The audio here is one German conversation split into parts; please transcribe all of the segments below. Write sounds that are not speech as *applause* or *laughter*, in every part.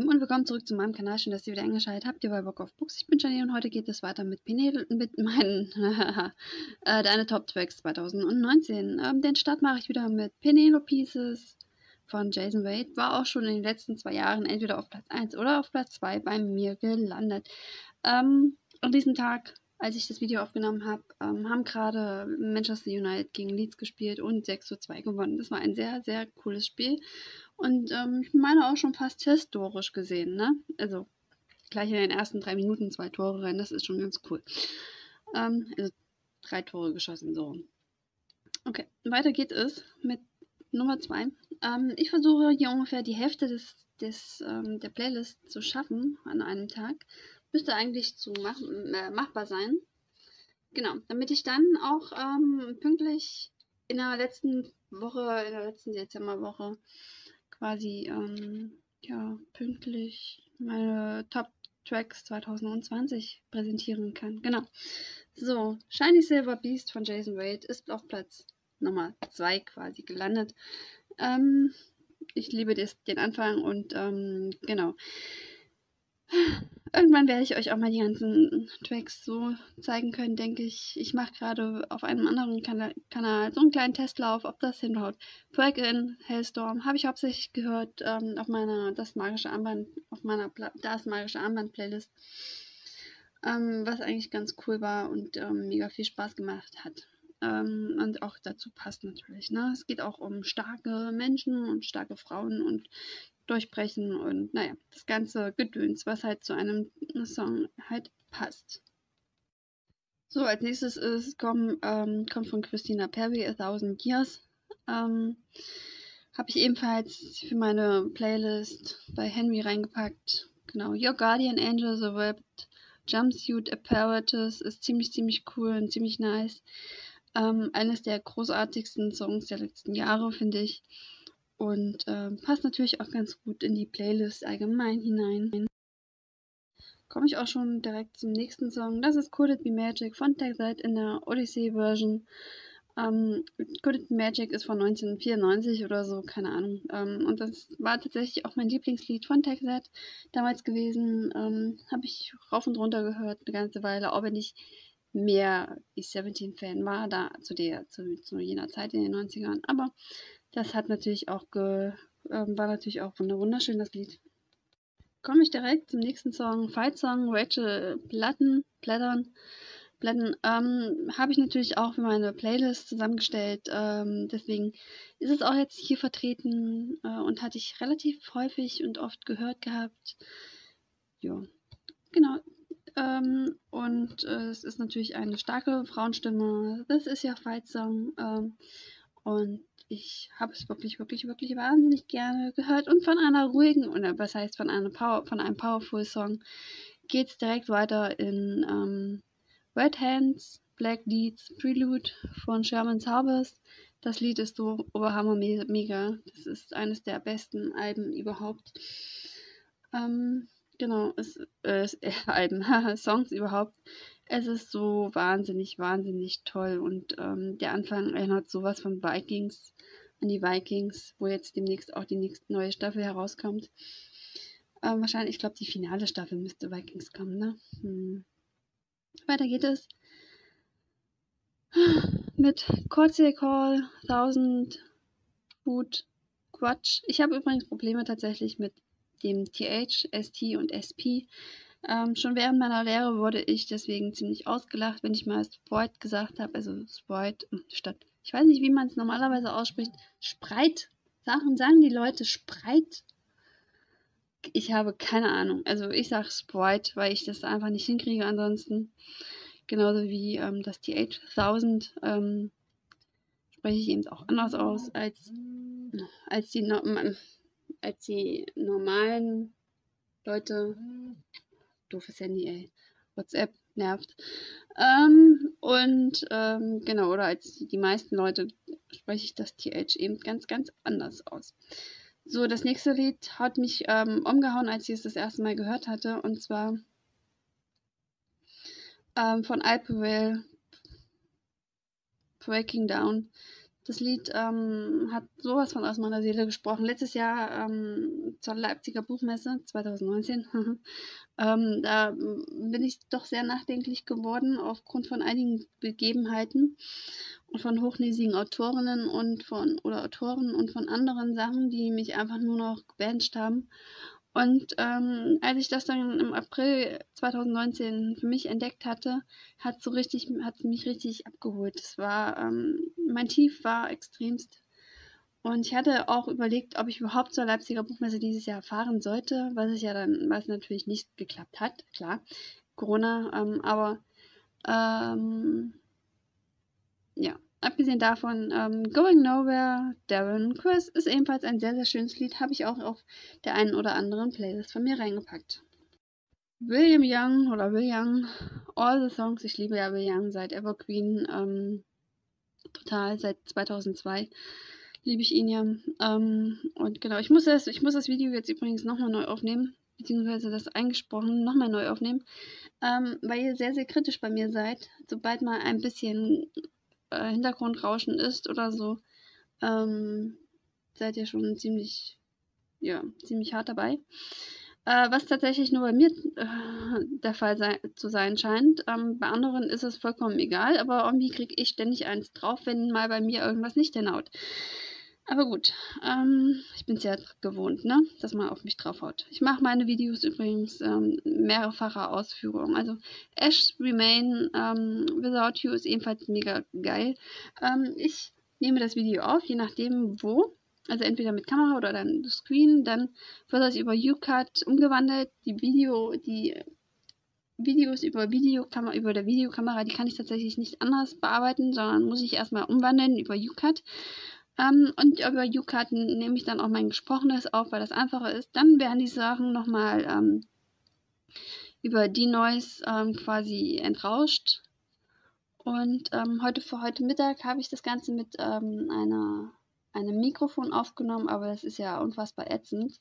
Lieben und willkommen zurück zu meinem Kanal. Schön, dass ihr wieder eingeschaltet habt. Ihr bei Bock auf Books. Ich bin Janine und heute geht es weiter mit Penel mit meinen *laughs* äh, deine Top Tracks 2019. Ähm, den Start mache ich wieder mit Penelope Pieces von Jason Wade. War auch schon in den letzten zwei Jahren entweder auf Platz 1 oder auf Platz 2 bei mir gelandet. Ähm, an diesem Tag, als ich das Video aufgenommen habe, ähm, haben gerade Manchester United gegen Leeds gespielt und 6 zu 2 gewonnen. Das war ein sehr, sehr cooles Spiel. Und ähm, ich meine auch schon fast historisch gesehen, ne? Also gleich in den ersten drei Minuten zwei Tore rein, das ist schon ganz cool. Ähm, also drei Tore geschossen, so. Okay, weiter geht es mit Nummer zwei. Ähm, ich versuche hier ungefähr die Hälfte des, des, ähm, der Playlist zu schaffen an einem Tag. Müsste eigentlich zu mach, äh, machbar sein. Genau, damit ich dann auch ähm, pünktlich in der letzten Woche, in der letzten Dezemberwoche quasi ähm, ja, pünktlich meine Top Tracks 2020 präsentieren kann. Genau. So, Shiny Silver Beast von Jason Wade ist auf Platz Nummer 2 quasi gelandet. Ähm, ich liebe des, den Anfang und ähm, genau. Irgendwann werde ich euch auch mal die ganzen Tracks so zeigen können, denke ich. Ich mache gerade auf einem anderen Kana Kanal so einen kleinen Testlauf, ob das hinhaut. Track in Hellstorm habe ich hauptsächlich gehört ähm, auf meiner Das magische Armband, auf meiner Pla Das magische Armband Playlist. Ähm, was eigentlich ganz cool war und ähm, mega viel Spaß gemacht hat. Ähm, und auch dazu passt natürlich. Ne? Es geht auch um starke Menschen und starke Frauen und durchbrechen und naja, das ganze Gedöns, was halt zu einem Song halt passt. So, als nächstes ist, komm, ähm, kommt von Christina Perry, A Thousand Years. Ähm, Habe ich ebenfalls für meine Playlist bei Henry reingepackt. Genau, Your Guardian Angel, The Webbed Jumpsuit Apparatus ist ziemlich, ziemlich cool und ziemlich nice. Ähm, eines der großartigsten Songs der letzten Jahre, finde ich. Und äh, passt natürlich auch ganz gut in die Playlist allgemein hinein. Komme ich auch schon direkt zum nächsten Song. Das ist Could It Be Magic von TechZ in der Odyssey-Version. Ähm, Could It Be Magic ist von 1994 oder so, keine Ahnung. Ähm, und das war tatsächlich auch mein Lieblingslied von TechZ damals gewesen. Ähm, Habe ich rauf und runter gehört eine ganze Weile, auch wenn ich mehr die 17-Fan war, da zu der, zu, zu jener Zeit in den 90ern. Aber das hat natürlich auch ge, äh, war natürlich auch wunderschön, das Lied. Komme ich direkt zum nächsten Song, Fight Song, Rachel Platten, Plattern. Platten ähm, habe ich natürlich auch für meine Playlist zusammengestellt. Ähm, deswegen ist es auch jetzt hier vertreten äh, und hatte ich relativ häufig und oft gehört gehabt. Ja, genau. Ähm, und äh, es ist natürlich eine starke Frauenstimme. Das ist ja Fight Song. Ähm, und ich habe es wirklich, wirklich, wirklich wahnsinnig gerne gehört. Und von einer ruhigen, oder was heißt von einem, Power, von einem Powerful Song, geht es direkt weiter in ähm, Red Hands, Black Leads, Prelude von Sherman Harvest. Das Lied ist so oberhammer mega. Das ist eines der besten Alben überhaupt. Ähm, genau, es, äh, Alben, *laughs* *laughs* Songs überhaupt. Es ist so wahnsinnig, wahnsinnig toll und ähm, der Anfang erinnert sowas von Vikings, an die Vikings, wo jetzt demnächst auch die nächste neue Staffel herauskommt. Ähm, wahrscheinlich, ich glaube, die finale Staffel müsste Vikings kommen, ne? Hm. Weiter geht es *sighs* mit Corsair Call, 1000 Boot Quatsch. Ich habe übrigens Probleme tatsächlich mit dem TH, ST und SP. Ähm, schon während meiner Lehre wurde ich deswegen ziemlich ausgelacht, wenn ich mal Sprite gesagt habe. Also Sprite statt, ich weiß nicht, wie man es normalerweise ausspricht. Spreit. Sachen sagen die Leute Spreit. Ich habe keine Ahnung. Also ich sage Sprite, weil ich das einfach nicht hinkriege ansonsten. Genauso wie ähm, das T8000 ähm, spreche ich eben auch anders aus als, als, die, als die normalen Leute doofes Handy, ey. WhatsApp nervt. Ähm, und ähm, genau, oder als die meisten Leute spreche ich das TH eben ganz, ganz anders aus. So, das nächste Lied hat mich ähm, umgehauen, als ich es das erste Mal gehört hatte. Und zwar ähm, von Alpewell Breaking Down. Das Lied ähm, hat sowas von aus meiner Seele gesprochen. Letztes Jahr ähm, zur Leipziger Buchmesse 2019, *laughs* ähm, da bin ich doch sehr nachdenklich geworden aufgrund von einigen Begebenheiten und von hochnäsigen Autorinnen und von oder Autoren und von anderen Sachen, die mich einfach nur noch gebancht haben. Und ähm, als ich das dann im April 2019 für mich entdeckt hatte, hat so richtig, hat mich richtig abgeholt. Es war, ähm, mein Tief war extremst. Und ich hatte auch überlegt, ob ich überhaupt zur Leipziger Buchmesse dieses Jahr fahren sollte, was es ja dann, was natürlich nicht geklappt hat, klar, Corona, ähm, aber ähm, ja, Abgesehen davon, ähm, Going Nowhere, Darren Chris ist ebenfalls ein sehr, sehr schönes Lied. Habe ich auch auf der einen oder anderen Playlist von mir reingepackt. William Young oder Will Young, all the songs. Ich liebe ja Will Young seit Evergreen. Ähm, total, seit 2002 liebe ich ihn ja. Ähm, und genau, ich muss, das, ich muss das Video jetzt übrigens nochmal neu aufnehmen, beziehungsweise das eingesprochen nochmal neu aufnehmen, ähm, weil ihr sehr, sehr kritisch bei mir seid. Sobald mal ein bisschen äh, Hintergrundrauschen ist oder so, ähm, seid ihr schon ziemlich, ja, ziemlich hart dabei. Äh, was tatsächlich nur bei mir äh, der Fall sei, zu sein scheint. Ähm, bei anderen ist es vollkommen egal, aber irgendwie kriege ich ständig eins drauf, wenn mal bei mir irgendwas nicht hinhaut. Aber gut, ähm, ich bin es ja gewohnt, ne, dass man auf mich draufhaut. Ich mache meine Videos übrigens ähm, mehrfacher Ausführung. Also Ash Remain ähm, Without You ist ebenfalls mega geil. Ähm, ich nehme das Video auf, je nachdem wo. Also entweder mit Kamera oder dann Screen. Dann wird das über UCut umgewandelt. Die Video, die Videos über Videokamera, über der Videokamera, die kann ich tatsächlich nicht anders bearbeiten, sondern muss ich erstmal umwandeln über UCut. Ähm, und über U-Karten nehme ich dann auch mein Gesprochenes auf, weil das einfacher ist. Dann werden die Sachen nochmal ähm, über die Noise ähm, quasi entrauscht. Und ähm, heute für heute Mittag habe ich das Ganze mit ähm, einer, einem Mikrofon aufgenommen, aber das ist ja unfassbar ätzend.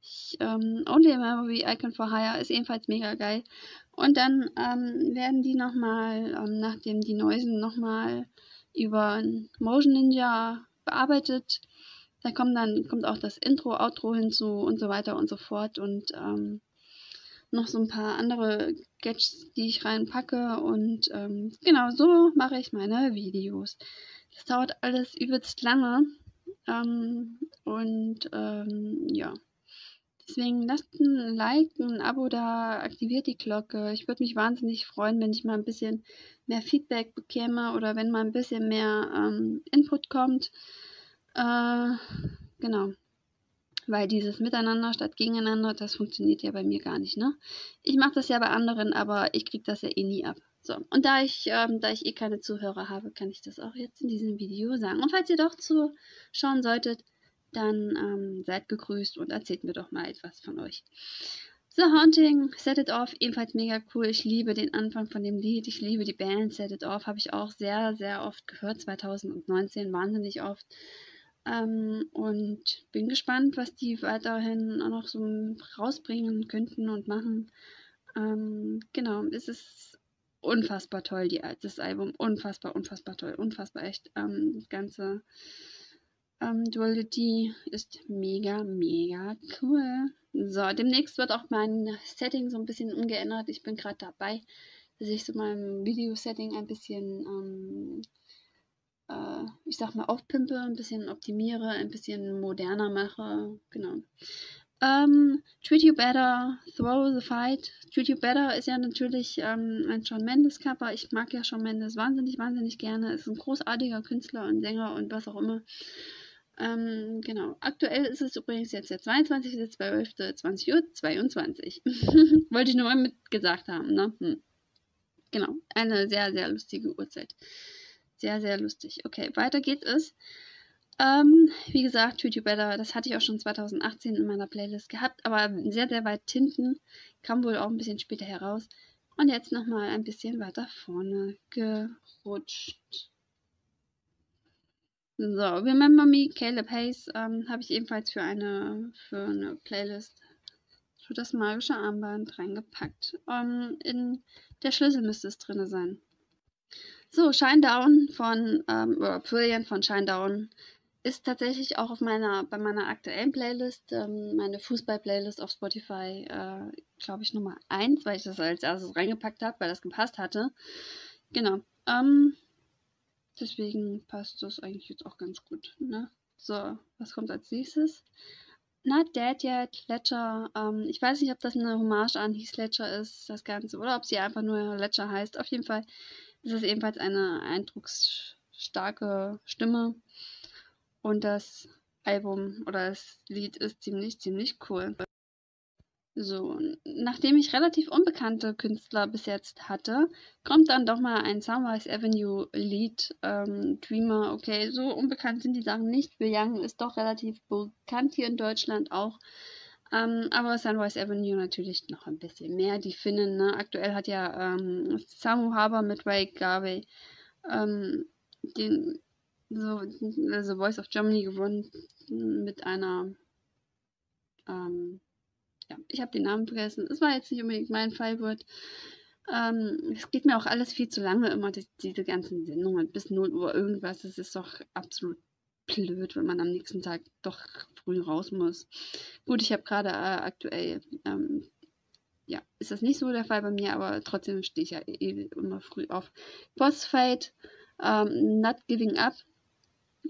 Ich, ähm, Only a Memory Icon for Hire ist ebenfalls mega geil. Und dann ähm, werden die nochmal, ähm, nachdem die Noisen nochmal über Motion Ninja bearbeitet. Da kommt dann kommt auch das Intro, Outro hinzu und so weiter und so fort und ähm, noch so ein paar andere Gadgets, die ich reinpacke und ähm, genau so mache ich meine Videos. Das dauert alles übelst lange ähm, und ähm, ja. Deswegen lasst ein Like, ein Abo da, aktiviert die Glocke. Ich würde mich wahnsinnig freuen, wenn ich mal ein bisschen mehr Feedback bekäme oder wenn mal ein bisschen mehr ähm, Input kommt. Äh, genau. Weil dieses Miteinander statt gegeneinander, das funktioniert ja bei mir gar nicht, ne? Ich mache das ja bei anderen, aber ich kriege das ja eh nie ab. So, und da ich, ähm, da ich eh keine Zuhörer habe, kann ich das auch jetzt in diesem Video sagen. Und falls ihr doch zuschauen solltet, dann ähm, seid gegrüßt und erzählt mir doch mal etwas von euch. The Haunting, Set It Off, ebenfalls mega cool. Ich liebe den Anfang von dem Lied. Ich liebe die Band Set It Off. Habe ich auch sehr, sehr oft gehört. 2019 wahnsinnig oft. Ähm, und bin gespannt, was die weiterhin auch noch so rausbringen könnten und machen. Ähm, genau, es ist unfassbar toll, die, das Album. Unfassbar, unfassbar toll. Unfassbar echt. Ähm, das ganze ähm, Duality ist mega, mega cool. So, demnächst wird auch mein Setting so ein bisschen umgeändert. Ich bin gerade dabei, dass ich so mein Video-Setting ein bisschen, ähm, äh, ich sag mal, aufpimpe, ein bisschen optimiere, ein bisschen moderner mache. Genau. Ähm, Treat You Better, Throw the Fight. Treat You Better ist ja natürlich ähm, ein Shawn Mendes Cover. Ich mag ja Shawn Mendes wahnsinnig, wahnsinnig gerne. Ist ein großartiger Künstler und Sänger und was auch immer. Ähm, genau. Aktuell ist es übrigens jetzt der 22.12.20 Uhr 22. *laughs* Wollte ich nur mal mit gesagt haben, ne? Hm. Genau. Eine sehr, sehr lustige Uhrzeit. Sehr, sehr lustig. Okay, weiter geht es. Ähm, wie gesagt, Treat You Better, das hatte ich auch schon 2018 in meiner Playlist gehabt, aber sehr, sehr weit hinten. Kam wohl auch ein bisschen später heraus. Und jetzt nochmal ein bisschen weiter vorne gerutscht. So, Remember Me, Caleb Hayes, ähm, habe ich ebenfalls für eine, für eine Playlist für das magische Armband reingepackt. Ähm, in der Schlüssel müsste es drin sein. So, Shinedown von, ähm, oder Brilliant von Shinedown ist tatsächlich auch auf meiner, bei meiner aktuellen Playlist, ähm, meine Fußball-Playlist auf Spotify, äh, glaube ich, Nummer 1, weil ich das als erstes reingepackt habe, weil das gepasst hatte. Genau. Ähm, deswegen passt das eigentlich jetzt auch ganz gut. Ne? So, was kommt als nächstes? Not Dead Yet, Ledger. Ähm, ich weiß nicht, ob das eine Hommage an Heath Ledger ist, das Ganze, oder ob sie einfach nur Ledger heißt. Auf jeden Fall ist es ebenfalls eine eindrucksstarke Stimme. Und das Album oder das Lied ist ziemlich, ziemlich cool. So, nachdem ich relativ unbekannte Künstler bis jetzt hatte, kommt dann doch mal ein Sunrise Avenue Lied. Ähm, Dreamer, okay, so unbekannt sind die Sachen nicht. Bill Young ist doch relativ bekannt hier in Deutschland auch. Ähm, aber Sunrise Avenue natürlich noch ein bisschen mehr. Die Finnen, ne? Aktuell hat ja ähm, Samu Haber mit Ray Garvey ähm, den so, also Voice of Germany gewonnen mit einer ähm, ja, ich habe den Namen vergessen. Es war jetzt nicht unbedingt mein Fallwort. Ähm, es geht mir auch alles viel zu lange, immer die, diese ganzen Sendungen bis 0 Uhr irgendwas. Es ist doch absolut blöd, wenn man am nächsten Tag doch früh raus muss. Gut, ich habe gerade äh, aktuell, ähm, ja, ist das nicht so der Fall bei mir, aber trotzdem stehe ich ja eh immer früh auf. Boss Fight, ähm, Not Giving Up,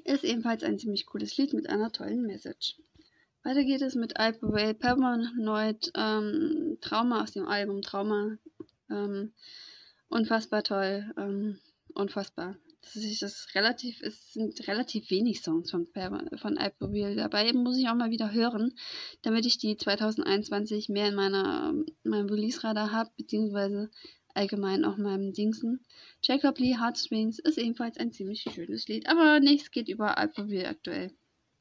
ist ebenfalls ein ziemlich cooles Lied mit einer tollen Message. Weiter geht es mit Alpaway Paranoid, ähm, Trauma aus dem Album Trauma. Ähm, unfassbar toll, ähm, unfassbar. Das ist, das relativ, es sind relativ wenig Songs von, von Alpaway dabei. Muss ich auch mal wieder hören, damit ich die 2021 mehr in meiner, meinem Release-Radar habe, beziehungsweise allgemein auch meinem Dingsen. Jacob Lee Heartstrings ist ebenfalls ein ziemlich schönes Lied, aber nichts geht über Alphaville aktuell.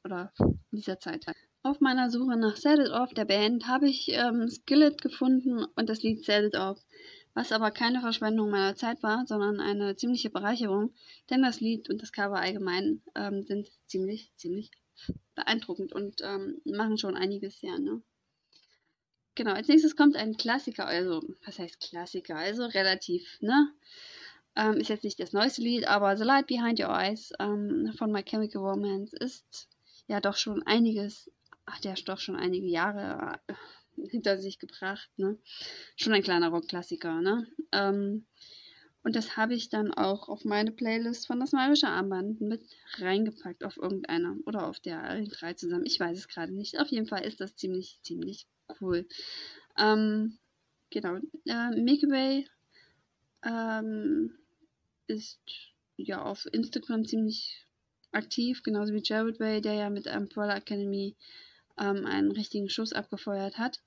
Oder in dieser Zeit. Auf meiner Suche nach Set It Off der Band habe ich ähm, Skillet gefunden und das Lied Set It Off, was aber keine Verschwendung meiner Zeit war, sondern eine ziemliche Bereicherung, denn das Lied und das Cover allgemein ähm, sind ziemlich, ziemlich beeindruckend und ähm, machen schon einiges her. Ne? Genau, als nächstes kommt ein Klassiker, also was heißt Klassiker, also relativ, ne? Ähm, ist jetzt nicht das neueste Lied, aber The Light Behind Your Eyes ähm, von My Chemical Romance ist ja doch schon einiges hat ja doch schon einige Jahre äh, hinter sich gebracht, ne? Schon ein kleiner Rockklassiker, ne? Ähm, und das habe ich dann auch auf meine Playlist von das Magische Armband mit reingepackt, auf irgendeiner oder auf der allen drei zusammen. Ich weiß es gerade nicht. Auf jeden Fall ist das ziemlich, ziemlich cool. Ähm, genau. Äh, Mickey ähm, ist ja auf Instagram ziemlich aktiv, genauso wie Jared Way, der ja mit Umbrella Academy ähm, einen richtigen Schuss abgefeuert hat.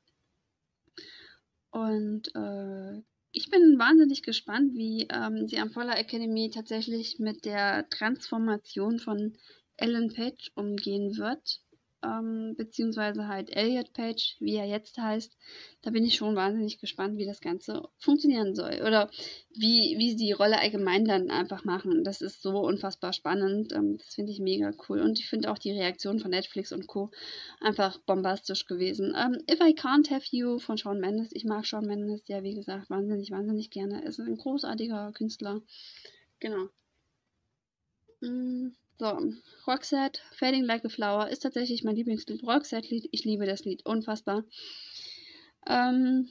Und äh, ich bin wahnsinnig gespannt, wie ähm, die Umbrella Academy tatsächlich mit der Transformation von Ellen Page umgehen wird ähm, beziehungsweise halt Elliot Page, wie er jetzt heißt. Da bin ich schon wahnsinnig gespannt, wie das Ganze funktionieren soll oder wie, wie sie die Rolle allgemein dann einfach machen. Das ist so unfassbar spannend. Ähm, das finde ich mega cool und ich finde auch die Reaktion von Netflix und Co. einfach bombastisch gewesen. Ähm, If I Can't Have You von Shawn Mendes. Ich mag Shawn Mendes ja, wie gesagt, wahnsinnig, wahnsinnig gerne. Er ist ein großartiger Künstler. Genau. Mm. So, Roxette, Fading Like a Flower ist tatsächlich mein Lieblingslied. Roxette-Lied, ich liebe das Lied, unfassbar. Ähm,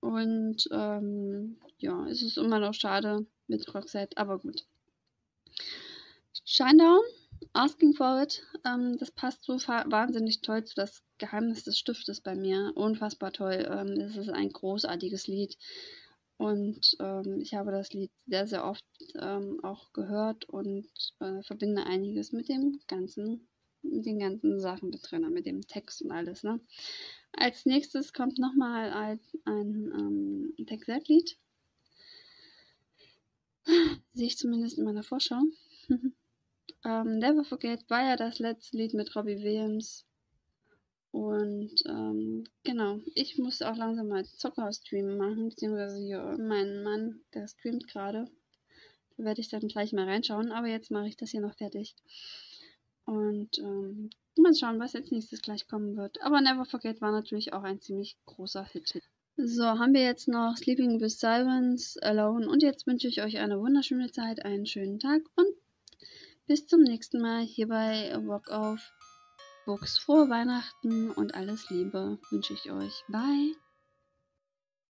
und ähm, ja, es ist immer noch schade mit Roxette, aber gut. Shinedown, Asking for It, ähm, das passt so wahnsinnig toll zu das Geheimnis des Stiftes bei mir. Unfassbar toll. Ähm, es ist ein großartiges Lied. Und ähm, ich habe das Lied sehr, sehr oft ähm, auch gehört und äh, verbinde einiges mit dem ganzen, mit den ganzen Sachen da drin, mit dem Text und alles. Ne? Als nächstes kommt nochmal ein, ein ähm, Textlied. Sehe ich zumindest in meiner Vorschau. *laughs* ähm, Never Forget war ja das letzte Lied mit Robbie Williams. Und ähm, genau, ich muss auch langsam mal Zuckerstream machen, beziehungsweise hier mein Mann, der streamt gerade. Da werde ich dann gleich mal reinschauen, aber jetzt mache ich das hier noch fertig. Und ähm, mal schauen, was jetzt nächstes gleich kommen wird. Aber Never Forget war natürlich auch ein ziemlich großer Hit. So, haben wir jetzt noch Sleeping with Silence, Alone und jetzt wünsche ich euch eine wunderschöne Zeit, einen schönen Tag und bis zum nächsten Mal hier bei Walk Off Notebooks. Frohe Weihnachten und alles Liebe wünsche ich euch. Bye!